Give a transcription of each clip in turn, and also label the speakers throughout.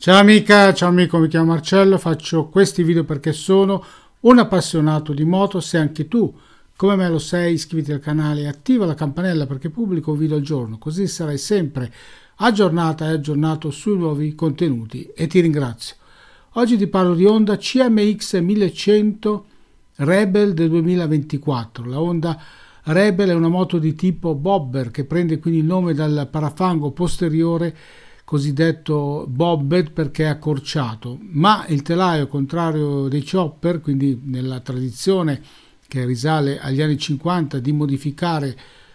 Speaker 1: Ciao amica, ciao amico, mi chiamo Marcello, faccio questi video perché sono un appassionato di moto, se anche tu come me lo sei iscriviti al canale e attiva la campanella perché pubblico un video al giorno, così sarai sempre aggiornata e aggiornato sui nuovi contenuti e ti ringrazio. Oggi ti parlo di Honda CMX 1100 Rebel del 2024. La Honda Rebel è una moto di tipo bobber che prende quindi il nome dal parafango posteriore cosiddetto bobbed perché è accorciato, ma il telaio, contrario dei chopper, quindi nella tradizione che risale agli anni 50 di modificare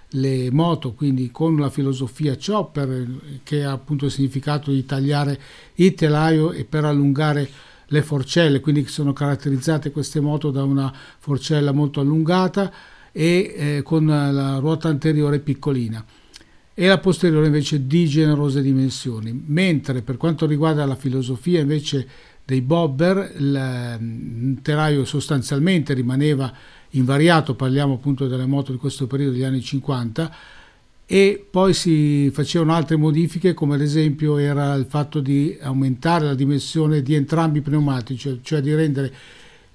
Speaker 1: le moto, quindi con la filosofia chopper che ha appunto il significato di tagliare il telaio e per allungare le forcelle, quindi sono caratterizzate queste moto da una forcella molto allungata e eh, con la ruota anteriore piccolina e la posteriore invece di generose dimensioni, mentre per quanto riguarda la filosofia invece dei bobber il mm, telaio sostanzialmente rimaneva invariato, parliamo appunto delle moto di questo periodo degli anni 50 e poi si facevano altre modifiche come ad esempio era il fatto di aumentare la dimensione di entrambi i pneumatici, cioè di rendere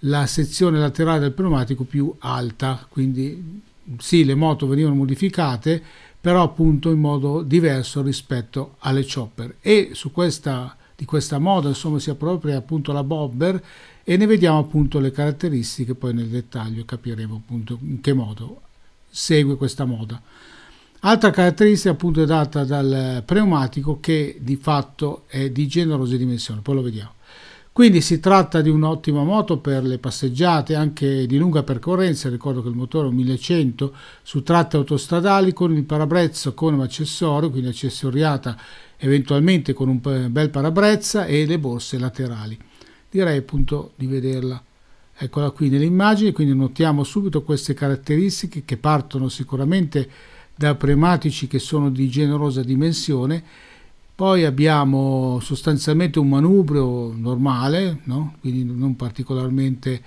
Speaker 1: la sezione laterale del pneumatico più alta, quindi sì le moto venivano modificate però appunto in modo diverso rispetto alle chopper. E su questa di questa moda insomma si appropria appunto la bobber e ne vediamo appunto le caratteristiche poi nel dettaglio capiremo appunto in che modo segue questa moda. Altra caratteristica appunto è data dal pneumatico che di fatto è di generose dimensioni poi lo vediamo quindi si tratta di un'ottima moto per le passeggiate anche di lunga percorrenza, ricordo che il motore è un 1100 su tratte autostradali con il parabrezza come accessorio, quindi accessoriata eventualmente con un bel parabrezza e le borse laterali. Direi appunto di vederla. Eccola qui nelle immagini, quindi notiamo subito queste caratteristiche che partono sicuramente da pneumatici che sono di generosa dimensione poi abbiamo sostanzialmente un manubrio normale, no? quindi non particolarmente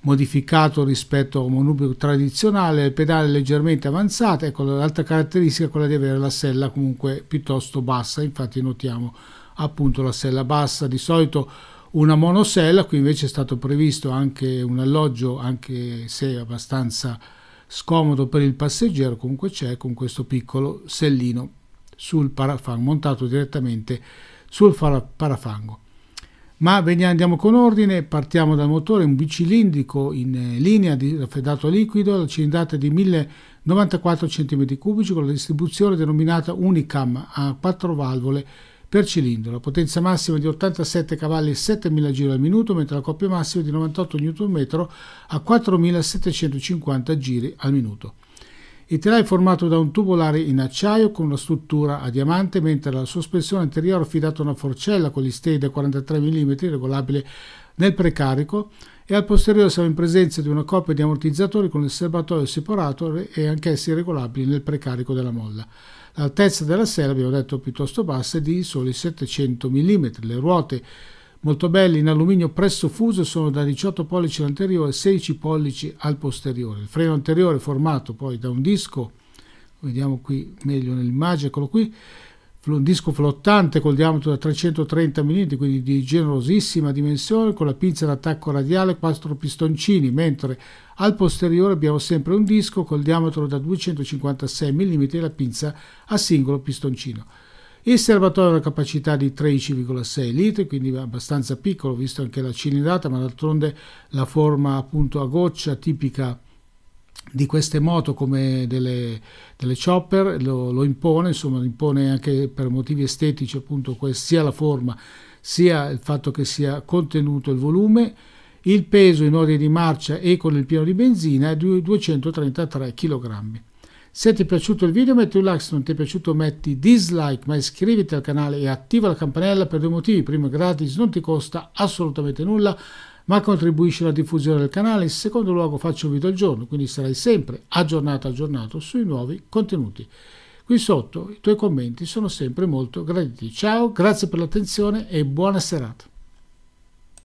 Speaker 1: modificato rispetto a un manubrio tradizionale, il pedale leggermente avanzato, ecco l'altra caratteristica è quella di avere la sella comunque piuttosto bassa, infatti notiamo appunto la sella bassa, di solito una monosella, qui invece è stato previsto anche un alloggio, anche se abbastanza scomodo per il passeggero, comunque c'è con questo piccolo sellino sul parafango, montato direttamente sul parafango. Ma andiamo con ordine, partiamo dal motore, un bicilindrico in eh, linea di raffreddato liquido, la cilindrata di 1094 cm3 con la distribuzione denominata Unicam a 4 valvole per cilindro, la potenza massima di 87 cavalli e 7000 giri al minuto, mentre la coppia massima di 98 Nm a 4750 giri al minuto. Il telaio è formato da un tubolare in acciaio con una struttura a diamante, mentre la sospensione anteriore è affidata a una forcella con gli stay da 43 mm regolabile nel precarico e al posteriore siamo in presenza di una coppia di ammortizzatori con il serbatoio separato e anch'essi regolabili nel precarico della molla. L'altezza della sella, abbiamo detto, piuttosto bassa è di soli 700 mm. Le ruote molto belli in alluminio presso fuso sono da 18 pollici all'anteriore e 16 pollici al posteriore. Il freno anteriore formato poi da un disco, vediamo qui meglio nell'immagine, eccolo qui, un disco flottante col diametro da 330 mm, quindi di generosissima dimensione, con la pinza d'attacco radiale quattro pistoncini, mentre al posteriore abbiamo sempre un disco col diametro da 256 mm e la pinza a singolo pistoncino. Il serbatoio ha una capacità di 13,6 litri, quindi abbastanza piccolo visto anche la cilindrata, ma d'altronde la forma appunto a goccia tipica di queste moto come delle, delle chopper lo, lo, impone, insomma impone anche per motivi estetici appunto sia la forma sia il fatto che sia contenuto il volume, il peso in ordine di marcia e con il pieno di benzina è di 233 kg. Se ti è piaciuto il video metti un like, se non ti è piaciuto metti dislike, ma iscriviti al canale e attiva la campanella per due motivi. Primo, gratis, non ti costa assolutamente nulla, ma contribuisce alla diffusione del canale. In secondo luogo faccio un video al giorno, quindi sarai sempre aggiornato aggiornato sui nuovi contenuti. Qui sotto i tuoi commenti sono sempre molto graditi. Ciao, grazie per l'attenzione e buona serata.